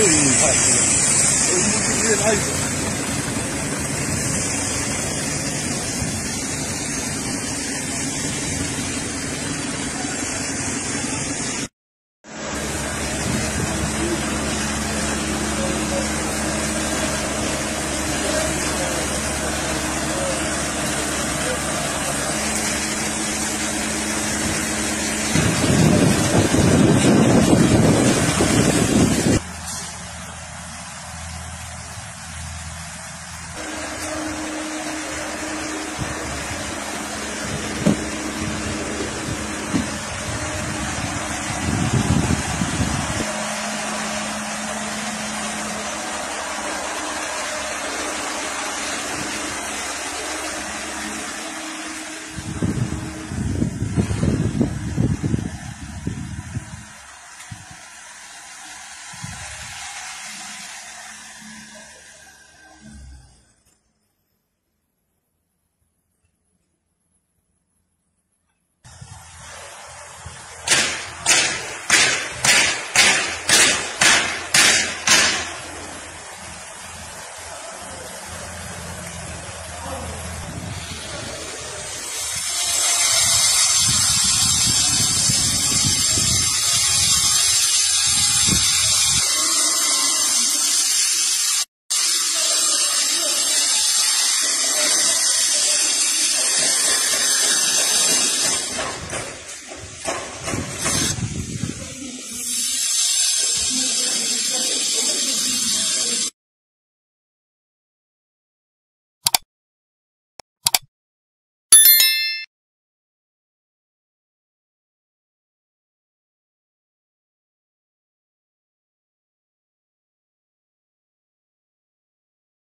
越厉害，越太远。